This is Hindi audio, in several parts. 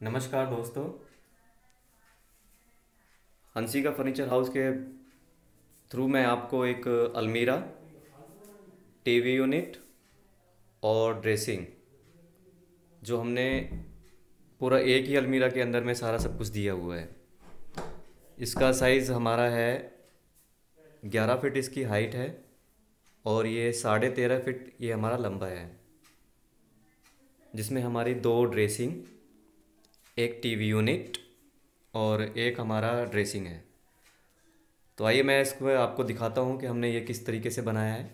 नमस्कार दोस्तों। हँसी का फर्नीचर हाउस के थ्रू मैं आपको एक अलमीरा, टीवी यूनिट और ड्रेसिंग, जो हमने पूरा एक ही अलमीरा के अंदर में सारा सब कुछ दिया हुआ है। इसका साइज़ हमारा है ग्यारह फिट इसकी हाइट है और ये साढ़े तेरह फिट ये हमारा लंबा है, जिसमें हमारी दो ड्रेसिंग एक टीवी यूनिट और एक हमारा ड्रेसिंग है। तो आइए मैं इसको आपको दिखाता हूँ कि हमने ये किस तरीके से बनाया है।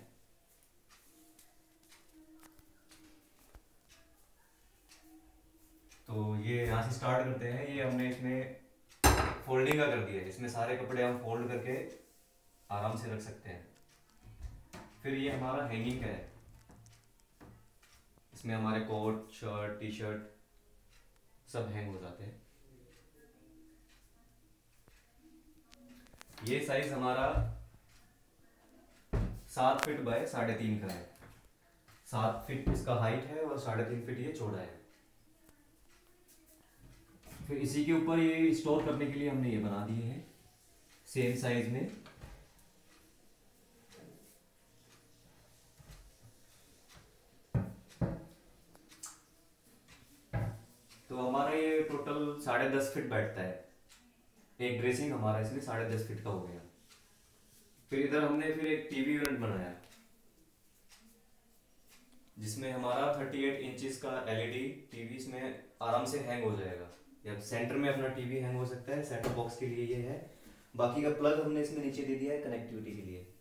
तो ये यहाँ से स्टार्ट करते हैं। ये हमने इसमें फोल्डिंग का कर दिया है। इसमें सारे कपड़े हम फोल्ड करके आराम से रख सकते हैं। फिर ये हमारा हैंगिंग का है। इसमें हमारे कोट शर्ट टी शर्ट सब हैंग हो जाते हैं। ये साइज़ हमारा सात फिट बाय साढ़े तीन का है। सात फिट इसका हाइट है और साढ़े तीन फिट ये चौड़ा है। फिर इसी के ऊपर ये स्टोर करने के लिए हमने ये बना दिए हैं। सेम साइज़ में तो हमारा ये टोटल साढ़े दस फिट बैठता है। एक ड्रेसिंग हमारा इसमें साढ़े दस फीट का हो गया। फिर इधर हमने फिर एक टीवी यूनिट बनाया। जिसमें हमारा 38 इंचेस का एलईडी टीवी इसमें आराम से हैंग हो जाएगा। या सेंटर में अपना टीवी हैंग हो सकता है। सेंटर बॉक्स के लिए ये है। बाकी का प्लग हमने इसमें नीचे दे दिया है कनेक्टिविटी के लिए।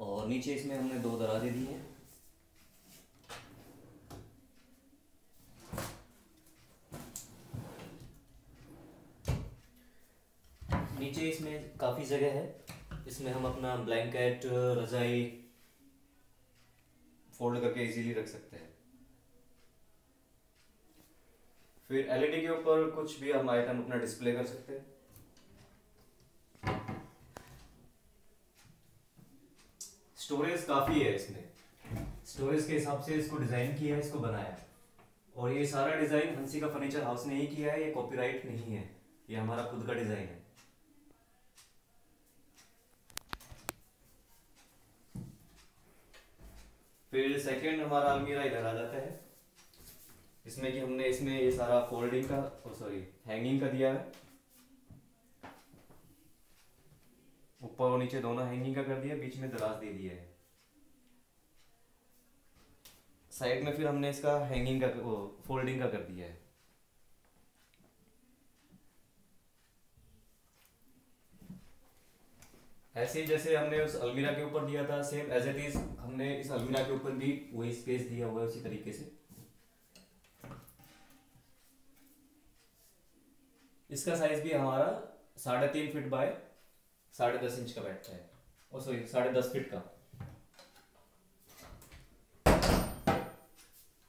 और नीचे इसमें हमने दो दराजे दी हैं। नीचे इसमें काफ़ी जगह है। इसमें हम अपना ब्लैंकेट रजाई फोल्ड करके इजीली रख सकते हैं। फिर एलईडी के ऊपर कुछ भी हम आइटम अपना डिस्प्ले कर सकते हैं। स्टोरेज काफ़ी है इसमें। स्टोरेज के हिसाब से इसको डिज़ाइन किया है, इसको बनाया और ये सारा डिज़ाइन हँसी का फर्नीचर हाउस ने ही किया है, ये कॉपीराइट नहीं है। ये हमारा खुद का डिज़ाइन है। फिर सेकेंड हमारा अलमीरा इधर आ जाता है। इसमें कि हमने इसमें ये सारा फोल्डिंग का सॉरी हैंगिंग का दिया है। ऊपर और नीचे दोनों हैंगिंग का कर दिया, बीच में दराज दे दिया है। साइड में फिर हमने इसका हैंगिंग का फोल्डिंग का कर दिया है। ऐसे ही जैसे हमने उस अलमीरा के ऊपर दिया था सेम एज इट इज़ हमने इस अलमीरा के ऊपर भी वही स्पेस दिया हुआ है उसी तरीके से। इसका साइज़ भी हमारा साढ़े तीन फीट बाय साढ़े दस इंच का बैठता है। ओ सॉरी साढ़े दस फीट का।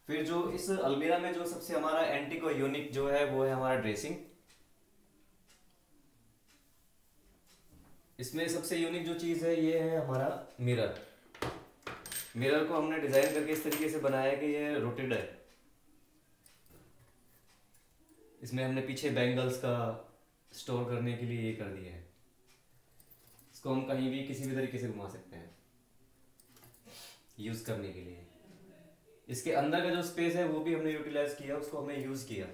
फिर जो इस अलमीरा में जो सबसे हमारा एंटिक और यूनिक जो है, वो है हमारा ड्रेसिंग इसमें सबसे यूनिक जो चीज़ है, ये है हमारा मिरर मिरर को हमने डिज़ाइन करके इस तरीके से बनाया कि ये रोटेड है. इसमें हमने पीछे बैंगल्स का स्टोर करने के लिए ये कर दिया है. इसको हम कहीं भी किसी भी तरीके से घुमा सकते हैं. यूज़ करने के लिए. इसके अंदर का जो स्पेस है, वो भी हमने यूटिलाइज किया, उसको हमने यूज़ किया.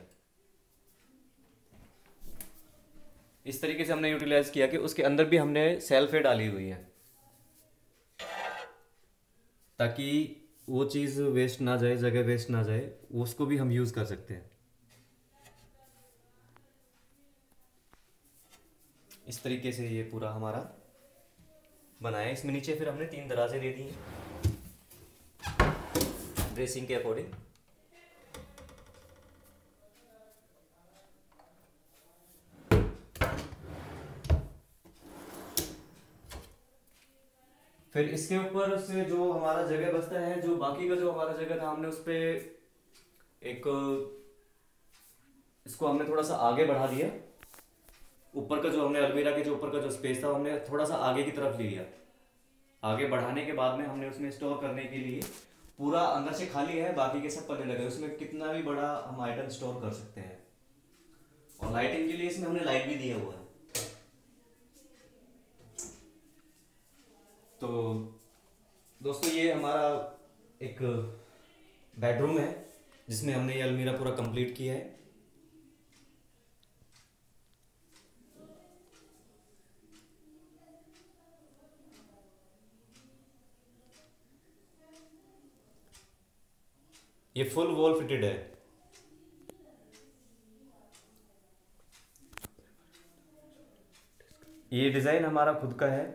इस तरीके से हमने यूटिलाइज किया कि उसके अंदर भी हमने सेल्फे डाली हुई है। ताकि वो चीज़ वेस्ट ना जाए, जगह वेस्ट ना जाए, उसको भी हम यूज़ कर सकते हैं। इस तरीके से ये पूरा हमारा बनाया इसमें नीचे फिर हमने तीन दराजे दे दी ड्रेसिंग के अकॉर्डिंग फिर इसके ऊपर से जो हमारा जगह बचता है, जो बाकी का जो हमारा जगह था, हमने उस पर एक, इसको हमने थोड़ा सा आगे बढ़ा दिया। ऊपर का जो हमने अलमीरा के जो ऊपर का जो स्पेस था, हमने थोड़ा सा आगे की तरफ़ ले लिया। आगे बढ़ाने के बाद में हमने उसमें स्टोर करने के लिए पूरा अंदर से खाली है, बाकी के सब पन्ने लगे। उसमें कितना भी बड़ा हम आइटम स्टोर कर सकते हैं। और लाइटिंग के लिए इसमें हमने लाइट भी दिया हुआ है। तो दोस्तों, ये हमारा एक बेडरूम है, जिसमें हमने ये अलमीरा पूरा कंप्लीट किया है। ये फुल वॉल फिटेड है। ये डिज़ाइन हमारा खुद का है।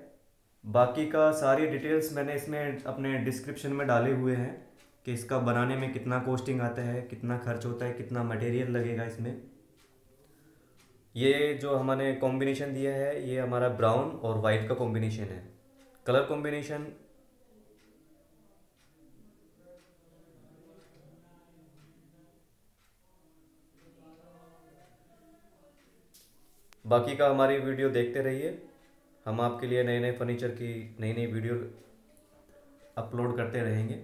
बाकी का सारी डिटेल्स मैंने इसमें अपने डिस्क्रिप्शन में डाले हुए हैं कि इसका बनाने में कितना कॉस्टिंग आता है, कितना खर्च होता है, कितना मटेरियल लगेगा इसमें। ये जो हमने कॉम्बिनेशन दिया है, ये हमारा ब्राउन और वाइट का कॉम्बिनेशन है। कलर कॉम्बिनेशन बाकी का हमारी वीडियो देखते रहिए। हम आपके लिए नए नए फर्नीचर की नई नई वीडियो अपलोड करते रहेंगे।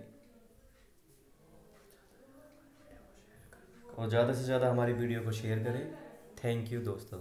और ज़्यादा से ज़्यादा हमारी वीडियो को शेयर करें। थैंक यू दोस्तों।